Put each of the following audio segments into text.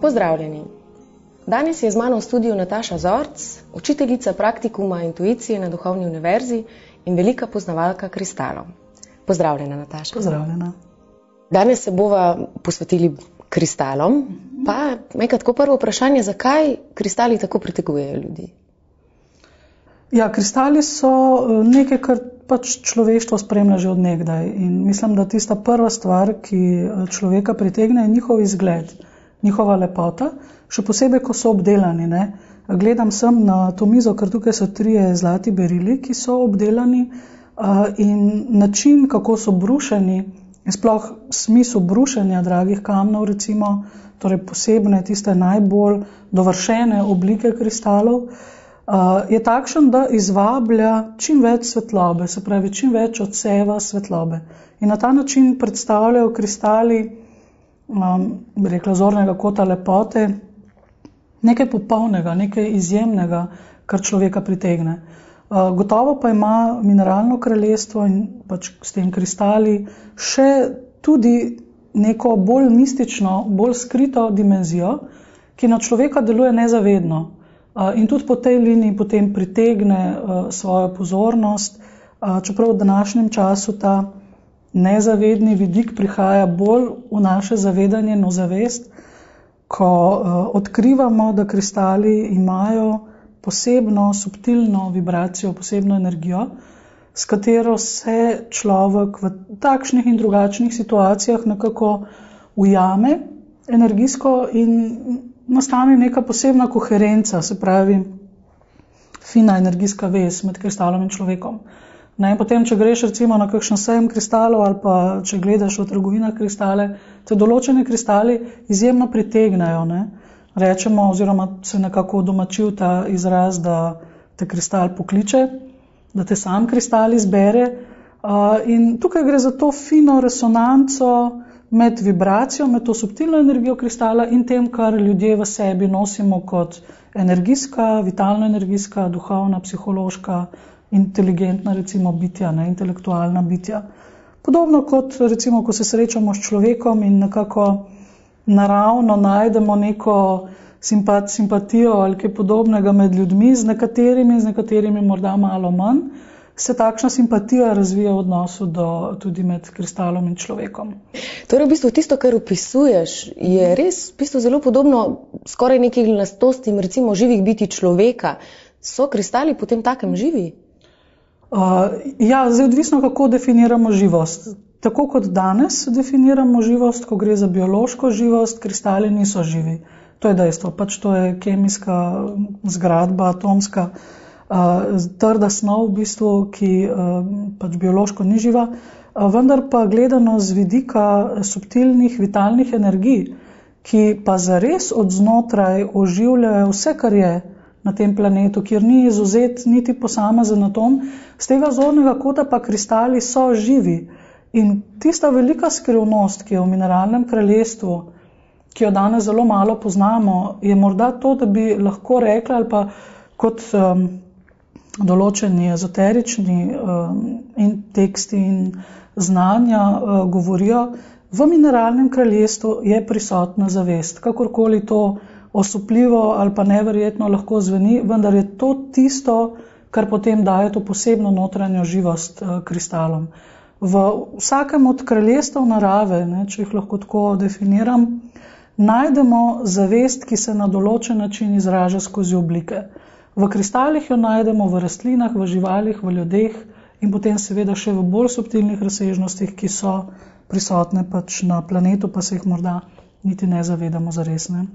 Pozdravljeni. Danes je z mano v studiu Nataša Zorc, učiteljica praktikuma intuicije na Duhovni univerzi in velika poznavalka kristalov. Pozdravljena, Nataša. Pozdravljena. Danes se bova posvetili kristalom. Pa nekaj tako prvo vprašanje, zakaj kristali tako pritegujejo ljudi? Ja, kristali so eh, nekaj, kar pač človeštvo spremlja že od nekdaj. In mislim, da tista prva stvar, ki eh, človeka pritegne, je njihov izgled, njihova lepota, še posebej, ko so obdelani. Ne? Gledam sem na to mizo, ker tukaj so trije zlati berili, ki so obdelani uh, in način, kako so brušeni, sploh smisel brušenja dragih kamnov, recimo, torej posebne, tiste najbolj dovršene oblike kristalov, uh, je takšen, da izvablja čim več svetlobe, se pravi, čim več odseva svetlobe. In na ta način predstavljajo kristali, um, rekla, zornega kota lepote, nekaj popolnega, nekaj izjemnega, kar človeka pritegne. Uh, gotovo pa ima mineralno kraljestvo in pač s tem kristali še tudi neko bolj mistično, bolj skrito dimenzijo, ki na človeka deluje nezavedno uh, in tudi po tej liniji potem pritegne uh, svojo pozornost, čeprav v današnjem času ta nezavedni vidik prihaja bolj v naše zavedanje in ozavest, ko odkrivamo, da kristali imajo posebno subtilno vibracijo, posebno energijo, s katero se človek v takšnih in drugačnih situacijah nekako ujame energijsko in nastane neka posebna koherenca, se pravi, fina energijska vez med kristalom in človekom. Ne, potem, če greš recimo na kakšen sejem kristalov ali pa če gledaš v trgovinah kristale, te določene kristali izjemno pritegnajo. Ne rečemo, oziroma se nekako domačil ta izraz, da te kristal pokliče, da te sam kristal izbere. In tukaj gre za to fino resonanco med vibracijo, med to subtilno energijo kristala in tem, kar ljudje v sebi nosimo kot energijska, vitalno-energijska, duhovna, psihološka, inteligentna, recimo, bitja, ne, intelektualna bitja. Podobno kot recimo, ko se srečamo s človekom in nekako naravno najdemo neko simpat, simpatijo ali kaj podobnega med ljudmi, z nekaterimi, z nekaterimi morda malo manj, se takšna simpatija razvija v odnosu do, tudi med kristalom in človekom. Torej, v bistvu tisto, kar opisuješ, je res v bistvu zelo podobno skoraj nekim lastostim, recimo živih biti človeka. So kristali potem takem živi? Uh, ja, zdaj odvisno, kako definiramo živost. Tako kot danes definiramo živost, ko gre za biološko živost, kristali niso živi. To je dejstvo, pač to je kemijska zgradba, atomska, uh, trda snov, v bistvu, ki uh, pač biološko ni živa, uh, vendar pa gledano z vidika subtilnih, vitalnih energij, ki pa zares od znotraj oživljajo vse, kar je na tem planetu, kjer ni izuzet niti posamezen atom, z tega zornega kota pa kristali so živi. In tista velika skrivnost, ki je v mineralnem kraljestvu, ki jo danes zelo malo poznamo, je morda to, da bi lahko rekli, ali pa kot um, določeni ezoterični um, in teksti in znanja uh, govorijo, v mineralnem kraljestvu je prisotna zavest. Kakorkoli to osupljivo ali pa neverjetno lahko zveni, vendar je to tisto, kar potem daje to posebno notranjo živost uh, kristalom. V vsakem od kraljestev narave, ne, če jih lahko tako definiram, najdemo zavest, ki se na določen način izraža skozi oblike. V kristalih jo najdemo v rastlinah, v živalih, v ljudeh in potem seveda še v bolj subtilnih razsežnostih, ki so prisotne pač na planetu, pa se jih morda niti ne zavedamo za resne.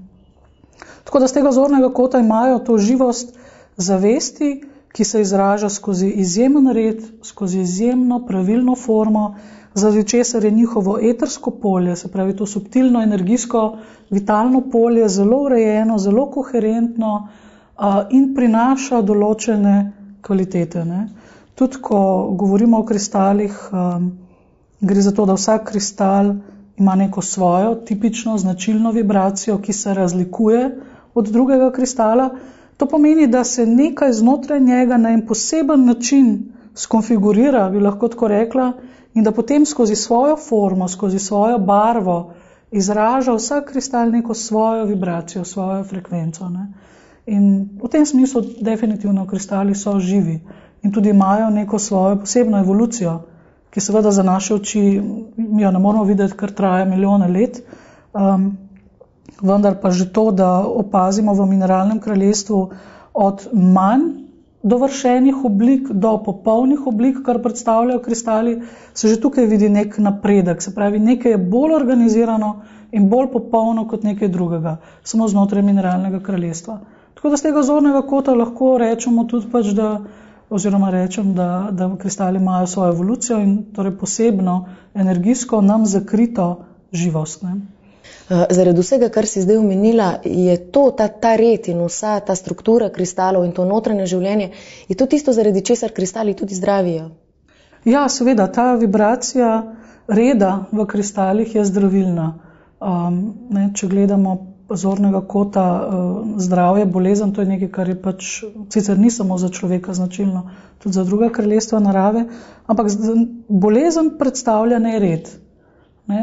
Tako da z tega zornega kota imajo to živost zavesti, ki se izraža skozi izjemen red, skozi izjemno pravilno formo, zaradi česar je njihovo etersko polje, se pravi to subtilno, energijsko, vitalno polje, zelo urejeno, zelo koherentno in prinaša določene kvalitete. Ne. Tudi ko govorimo o kristalih, gre za to, da vsak kristal ima neko svojo tipično, značilno vibracijo, ki se razlikuje od drugega kristala. To pomeni, da se nekaj znotraj njega na en poseben način skonfigurira, bi lahko tako rekla, in da potem skozi svojo formo, skozi svojo barvo izraža vsak kristal neko svojo vibracijo, svojo frekvenco. Ne? In v tem smislu, definitivno, kristali so živi in tudi imajo neko svojo posebno evolucijo, ki seveda za naše oči jo ne moramo videti, ker traja milijone let. Um, vendar pa že to, da opazimo v mineralnem kraljestvu od manj dovršenih oblik do popolnih oblik, kar predstavljajo kristali, se že tukaj vidi nek napredek. Se pravi, nekaj je bolj organizirano in bolj popolno kot nekaj drugega, samo znotraj mineralnega kraljestva. Tako da z tega zornega kota lahko rečemo tudi pač, da oziroma rečem, da, da kristali imajo svojo evolucijo in torej posebno energijsko nam zakrito živost. Ne? Eh, zaradi vsega, kar si zdaj omenila, je to ta, ta red in vsa ta struktura kristalov in to notranje življenje, je to tisto, zaradi česar kristali tudi zdravijo. Ja, seveda, ta vibracija reda v kristalih je zdravilna. Um, ne, če gledamo zornega kota uh, zdravje, bolezen, to je nekaj, kar je pač sicer ni samo za človeka značilno, tudi za druga kraljestva narave, ampak bolezen predstavlja nered. Ne,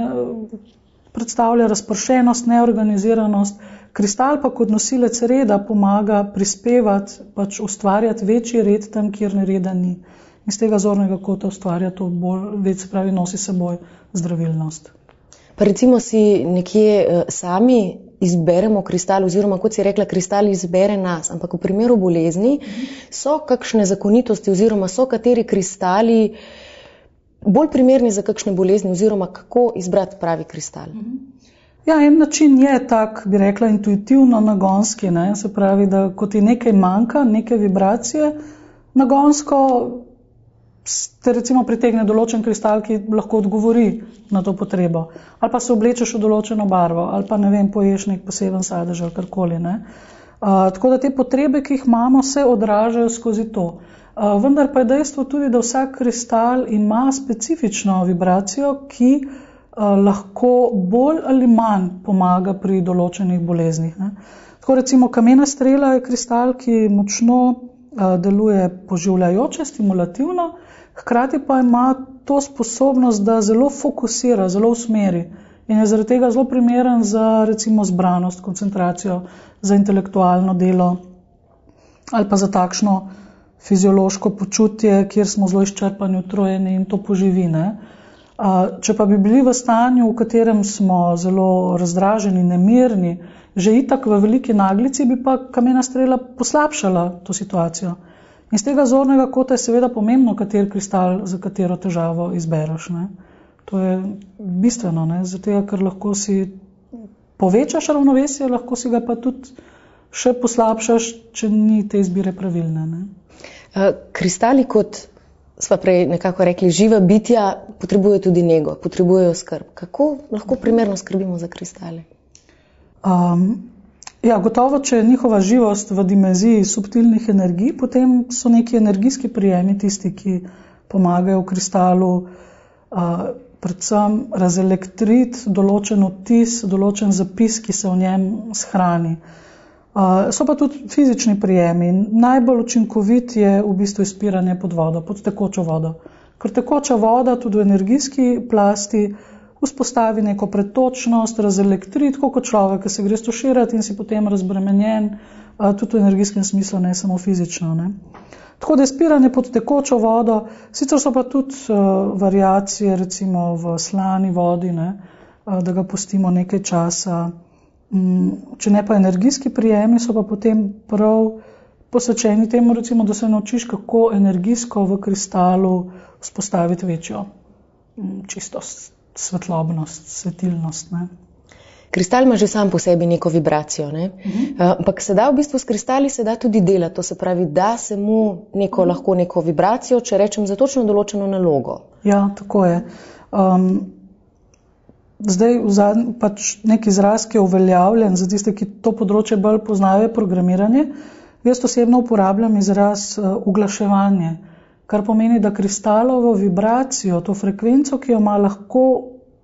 predstavlja razpršenost, neorganiziranost. Kristal pa kot nosilec reda pomaga prispevati, pač ustvarjati večji red tam, kjer nereda ni. Iz tega zornega kota ustvarja to bolj, več se pravi, nosi seboj zdravilnost. Pa recimo si nekje uh, sami izberemo kristal, oziroma kot si rekla, kristal izbere nas, ampak v primeru bolezni so kakšne zakonitosti, oziroma so kateri kristali bolj primerni za kakšne bolezni, oziroma kako izbrati pravi kristal. Ja, en način je tak, bi rekla, intuitivno nagonski. Ne? Se pravi, da ko ti nekaj manjka, neke vibracije, nagonsko te recimo pritegne določen kristal, ki lahko odgovori na to potrebo. Ali pa se oblečeš v določeno barvo, ali pa ne vem, poješ nek poseben sadež ali karkoli. Uh, tako da te potrebe, ki jih imamo, se odražajo skozi to. Uh, vendar pa je dejstvo tudi, da vsak kristal ima specifično vibracijo, ki uh, lahko bolj ali manj pomaga pri določenih boleznih. Ne. Tako recimo kamena strela je kristal, ki močno uh, deluje poživljajoče, stimulativno, uh, hkrati pa ima to sposobnost, da zelo fokusira, zelo usmeri in je zaradi tega zelo primeren za recimo zbranost, koncentracijo, za intelektualno delo ali pa za takšno fiziološko počutje, kjer smo zelo izčrpani, utrojeni in to poživine. Če pa bi bili v stanju, v katerem smo zelo razdraženi, nemirni, že itak v veliki naglici, bi pa kamena strela poslabšala to situacijo. Iz tega zornega kota je seveda pomembno, kater kristal za katero težavo izbereš. Ne? To je bistveno, zato ker lahko si povečaš ravnovesje, lahko si ga pa tudi še poslabšaš, če ni te izbire pravilne. Ne? Eh, kristali, kot smo prej nekako rekli, živa bitja, potrebujejo tudi nego, potrebujejo skrb. Kako lahko primerno skrbimo za kristale? Um, Ja, gotovo, če je njihova živost v dimenziji subtilnih energij, potem so neki energijski prijemi tisti, ki pomagajo v kristalu, uh, predvsem razelektriti določen odtis, določen zapis, ki se v njem shrani. Uh, so pa tudi fizični prijemi. Najbolj učinkovit je v bistvu izpiranje pod vodo, pod tekočo vodo. Ker tekoča voda tudi v energijski plasti vzpostavi neko pretočnost, razelektri, tako kot človek, ki se gre stoširati in si potem razbremenjen, tudi v energijskem smislu, ne samo fizično. Ne. Tako da je spiranje pod tekočo vodo, sicer so pa tudi uh, variacije, recimo v slani vodi, ne, uh, da ga pustimo nekaj časa. Um, če ne pa energijski prijemi, so pa potem prav posvečeni temu, recimo, da se naučiš, kako energijsko v kristalu vzpostaviti večjo um, čistost svetlobnost, svetilnost. Ne. Kristal ima že sam po sebi neko vibracijo, ne? uh -huh. uh, ampak se da v bistvu s kristali se da tudi delati. To se pravi, da se mu neko, uh -huh. lahko neko vibracijo, če rečem, za točno določeno nalogo. Ja, tako je. Um, zdaj, pač nek izraz, ki je uveljavljen za tiste, ki to področje bolj poznajo, je programiranje. Jaz osebno uporabljam izraz uh, uglaševanje kar pomeni, da kristalovo vibracijo, to frekvenco, ki jo ima, lahko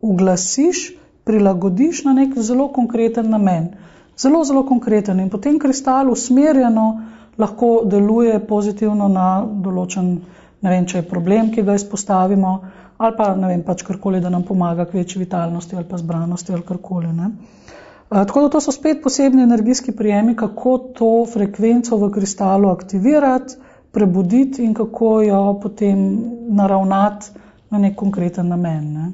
uglasiš, prilagodiš na nek zelo konkreten namen. Zelo, zelo konkreten in potem kristal usmerjeno lahko deluje pozitivno na določen, ne vem, če je problem, ki ga izpostavimo, ali pa ne vem, pač karkoli, da nam pomaga k večji vitalnosti ali pa zbranosti ali karkoli. Ne. Tako da to so spet posebni energijski prijemi, kako to frekvenco v kristalu aktivirati, prebuditi in kako jo potem naravnati na nek konkreten namen. Ne.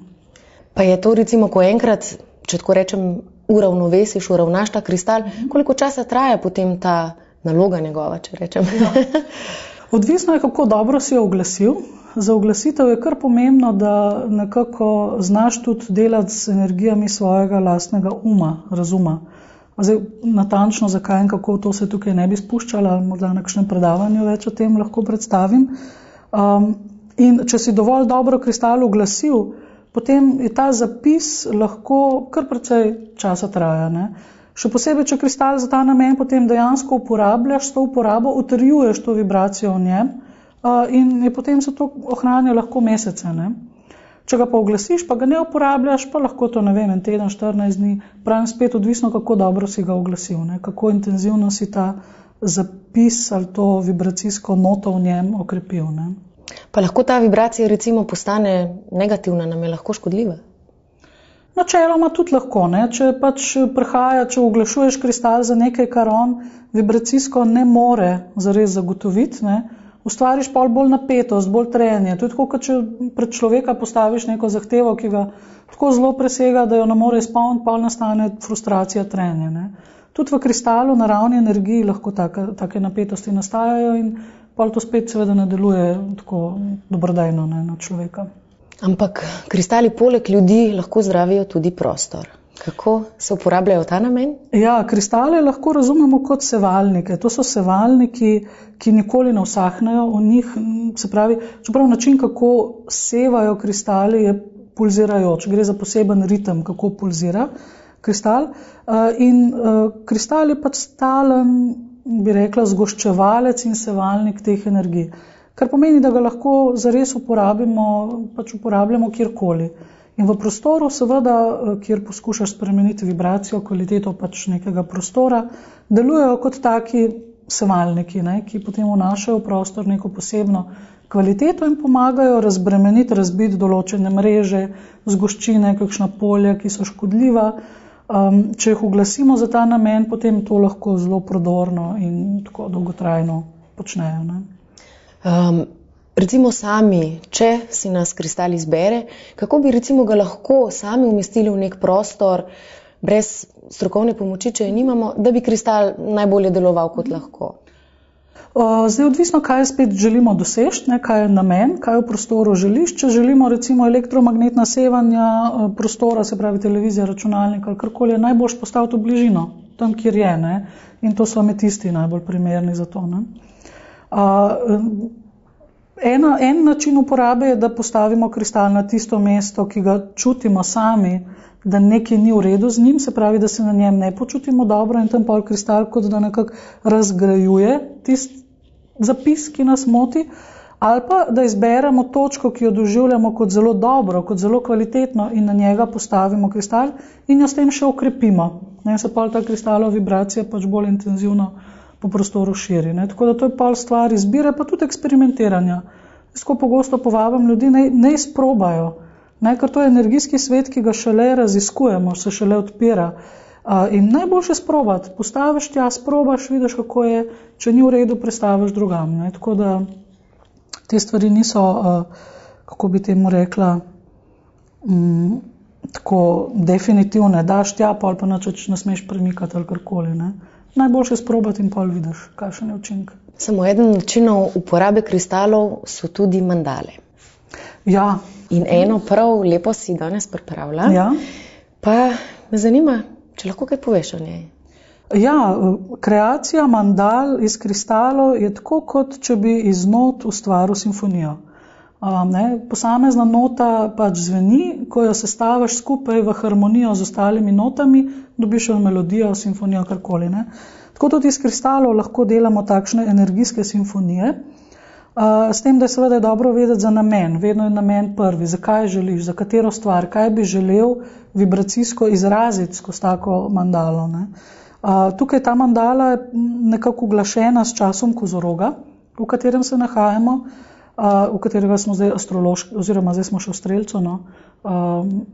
Pa je to recimo, ko enkrat, če tako rečem, uravnovesiš, uravnaš ta kristal, koliko časa traja potem ta naloga njegova, če rečem? Ja. Odvisno je, kako dobro si jo oglasil. Za oglasitev je kar pomembno, da nekako znaš tudi delati z energijami svojega lastnega uma, razuma. Zdaj, natančno zakaj in kako to se tukaj ne bi spuščala, morda na kakšnem predavanju več o tem lahko predstavim. Um, in če si dovolj dobro kristal oglasil, potem je ta zapis lahko kar precej časa traja. Ne? Še posebej, če kristal za ta namen potem dejansko uporabljaš, s to uporabo utrjuješ to vibracijo v njem in je potem se to ohranja lahko mesece. Ne? Če ga pa oglasiš, pa ga ne uporabljaš, pa lahko to ne vem, en teden, 14 dni, pravim spet, odvisno kako dobro si ga oglasil, ne? kako intenzivno si ta zapis ali to vibracijsko noto v njem okrepil. Ne? Pa lahko ta vibracija recimo postane negativna, nam je lahko škodljiva? Načeloma tudi lahko, ne? če pač prehaja, če oglašuješ kristal za nekaj, kar on vibracijsko ne more zares zagotoviti, ne? Ustvariš pa bolj napetost, bolj trenje. To je tako, kot če pred človeka postaviš neko zahtevo, ki ga tako zelo presega, da jo ne more izpolniti, pa nastane frustracija trenje. Ne? Tudi v kristalu, na ravni energiji, lahko take, take napetosti nastajajo in pa to spet seveda ne deluje tako dobrodajno ne, na človeka. Ampak kristali poleg ljudi lahko zdravijo tudi prostor. Kako se uporabljajo v ta namen? Ja, kristale lahko razumemo kot sevalnike. To so sevalniki, ki nikoli ne usahnejo. Njih, se pravi, čeprav način, kako sevajo kristali, je pulzirajoč. Gre za poseben ritem, kako pulzira kristal. Eh, in eh, kristal je pač stalen, bi rekla, zgoščevalec in sevalnik teh energij. Kar pomeni, da ga lahko zares uporabimo, pač uporabljamo kjerkoli. In v prostoru, seveda, eh, kjer poskušaš spremeniti vibracijo, kvaliteto pač nekega prostora, delujejo kot taki sevalniki, ne, ki potem vnašajo v prostor neko posebno kvaliteto in pomagajo razbremeniti, razbiti določene mreže, zgoščine, kakšna polja, ki so škodljiva. Um, če jih oglasimo za ta namen, potem to lahko zelo prodorno in tako dolgotrajno počnejo. Um, recimo sami, če si nas kristal izbere, kako bi recimo ga lahko sami umestili v nek prostor, brez strokovne pomoči, če jo nimamo, da bi kristal najbolje deloval kot lahko. Zdaj, odvisno, kaj spet želimo doseči, ne, kaj je namen, kaj v prostoru želiš. Če želimo recimo elektromagnetna sevanja prostora, se pravi televizija, računalnik ali karkoli, je najboljš postaviti v bližino, tam, kjer je. Ne, in to so ametisti najbolj primerni za to. Ne. Ena, en način uporabe je, da postavimo kristal na tisto mesto, ki ga čutimo sami, da nekaj ni v redu z njim, se pravi, da se na njem ne počutimo dobro in tam pol kristal kot da nekako razgrajuje tisti zapis, ki nas moti, ali pa da izberemo točko, ki jo doživljamo kot zelo dobro, kot zelo kvalitetno in na njega postavimo kristal in jo s tem še ukrepimo. Ne se pa ta kristalova vibracija pač bolj intenzivno po prostoru širi. Ne. Tako da to je pol stvar izbire, pa tudi eksperimentiranja. Tako pogosto povabim ljudi, naj, naj sprobajo, ne, ker to je energijski svet, ki ga šele raziskujemo, se šele odpira. Uh, in najboljše sprobati, postaviš tja, sprobaš, vidiš, kako je, če ni v redu, prestaviš drugam. Ne. Tako da te stvari niso, uh, kako bi temu rekla, um, tako definitivne, daš tja, pa ali pa načeč ne smeš premikati ali karkoli. Ne najboljše sprobati in pol vidiš, kakšen je učinek. Samo eden načinov uporabe kristalov so tudi mandale. Ja. In eno prav lepo si danes pripravila. Ja. Pa me zanima, če lahko kaj poveš o njej. Ja, kreacija mandal iz kristalov je tako, kot če bi iz not ustvaril simfonijo. Um, ne, posamezna nota pač zveni, ko jo sestaviš skupaj v harmonijo z ostalimi notami, dobiš jo melodijo, simfonijo, karkoli. Ne. Tako tudi iz kristalov lahko delamo takšne energijske simfonije. Uh, s tem, da je seveda dobro vedeti za namen, vedno je namen prvi, zakaj želiš, za katero stvar, kaj bi želel vibracijsko izraziti skozi tako mandalo. Uh, tukaj ta mandala je nekako uglašena s časom kozoroga, v katerem se nahajamo. V katerega smo zdaj astrološki, oziroma zdaj smo še v Streljcu. No, um,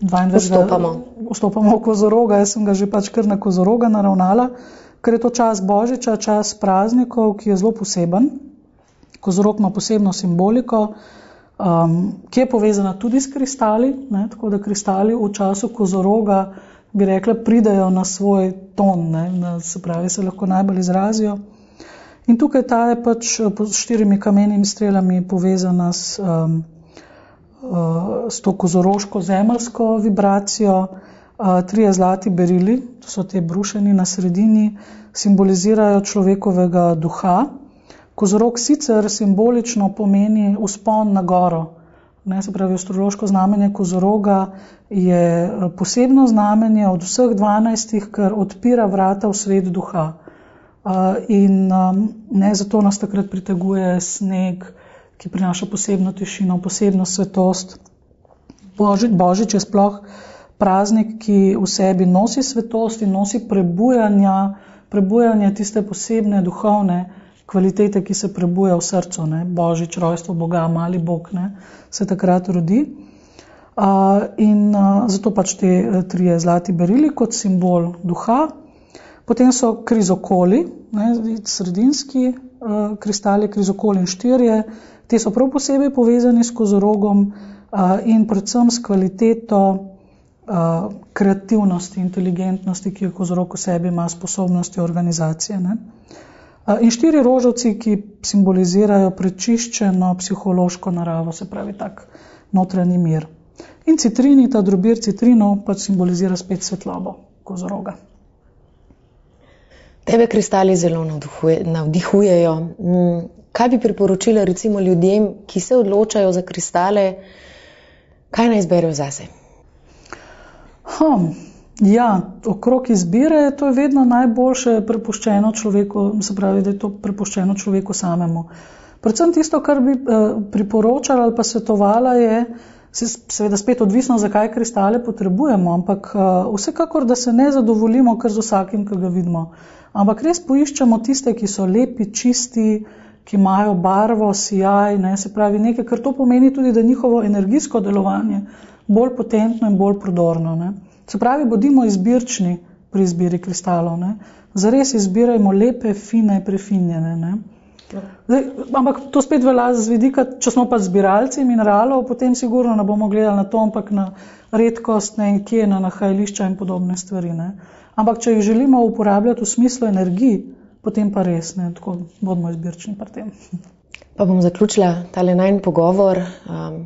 22. Vstopamo. Vstopamo v kozoroga, jaz sem ga že pač kar na kozoroga naravnala, ker je to čas božiča, čas praznikov, ki je zelo poseben. Kozorog ima posebno simboliko, um, ki je povezana tudi s kristali, ne, tako da kristali v času kozoroga, bi rekla, pridajo na svoj ton, ne, na, se pravi, se lahko najbolj izrazijo. In tukaj ta je pač eh, s štirimi kamenimi strelami povezana s, um, uh, s to kozoroško zemljsko vibracijo. Uh, trije zlati berili, to so te brušeni na sredini, simbolizirajo človekovega duha. Kozorog sicer simbolično pomeni uspon na goro. Ne, se pravi, astrološko znamenje kozoroga je posebno znamenje od vseh dvanajstih, ker odpira vrata v svet duha. In um, ne, zato nas takrat priteguje sneg, ki prinaša posebno tišino, posebno svetost. Božič, Božič je sploh praznik, ki v sebi nosi svetost in nosi prebujanja, prebujanje tiste posebne duhovne kvalitete, ki se prebuja v srcu. Ne. Božič, rojstvo Boga, mali Bog, ne, se takrat rodi. Uh, in uh, zato pač te tri zlati berili kot simbol duha, Potem so krizokoli, ne, sredinski uh, kristali, krizokoli in štirje, ti so prav posebej povezani s kozorogom uh, in predvsem s kvaliteto uh, kreativnosti, inteligentnosti, ki jo kozorog v sebi ima, sposobnosti organizacije. Ne. Uh, in štiri rožavci, ki simbolizirajo prečiščeno psihološko naravo, se pravi tak notranji mir. In citrini, ta drobir citrinov, pa simbolizira spet svetlobo kozoroga. Tebe kristali zelo navdihuje, navdihujejo. Mm, kaj bi priporočila recimo ljudem, ki se odločajo za kristale, kaj naj izberejo zase? Hm. Ja, okrog izbire to je vedno najboljše prepuščeno človeku, se pravi, da je to prepuščeno človeku samemu. Predvsem tisto, kar bi eh, priporočala ali pa svetovala, je, seveda spet odvisno, zakaj kristale potrebujemo, ampak eh, vsekakor, da se ne zadovoljimo kar z vsakim, ki ga vidimo ampak res poiščemo tiste, ki so lepi, čisti, ki imajo barvo, sijaj, ne, se pravi nekaj, kar to pomeni tudi, da njihovo energijsko delovanje bolj potentno in bolj prodorno. Ne. Se pravi, bodimo izbirčni pri izbiri kristalov, ne. zares izbirajmo lepe, fine, prefinjene. Ne. Zdaj, ampak to spet velja z vidika, če smo pa zbiralci mineralov, potem sigurno ne bomo gledali na to, ampak na redkost, ne, kje na nahajališča in podobne stvari. Ne. Ampak, če jih želimo uporabljati v smislu energiji, potem pa res ne, tako bodimo izbirčni pri tem. Pa bom zaključila tale najn pogovor. Um,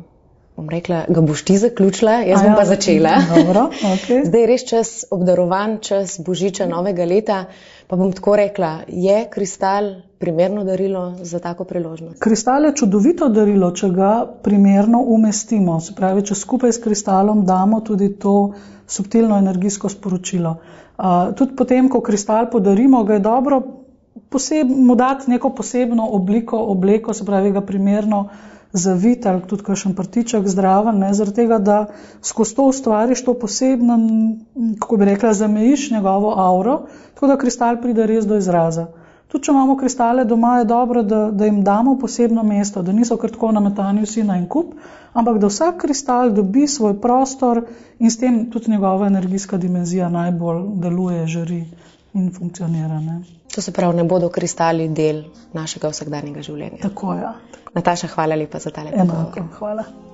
bom rekla, ga boš ti zaključila, jaz bom ja, pa začela. Dobro, okay. Zdaj je res čas obdarovan, čas božiča novega leta. Pa bom tako rekla, je kristal primerno darilo za tako priložnost? Kristal je čudovito darilo, če ga primerno umestimo. Se pravi, če skupaj s kristalom damo tudi to subtilno energijsko sporočilo. Uh, tudi potem, ko kristal podarimo, ga je dobro mu dati neko posebno obliko, obleko, se pravi, ga primerno zaviti ali tudi kakšen prtiček zdraven, ne, zaradi tega, da skozi to ustvariš to posebno, kako bi rekla, zamejiš njegovo auro, tako da kristal pride res do izraza. Tudi, če imamo kristale doma, je dobro, da, da jim damo posebno mesto, da niso kar tako nametani vsi na en kup, ampak da vsak kristal dobi svoj prostor in s tem tudi njegova energijska dimenzija najbolj deluje, žari in funkcionira. Ne. To se pravi, ne bodo kristali del našega vsakdanjega življenja. Tako je. Ja, Nataša, hvala lepa za tale pogovor. Hvala.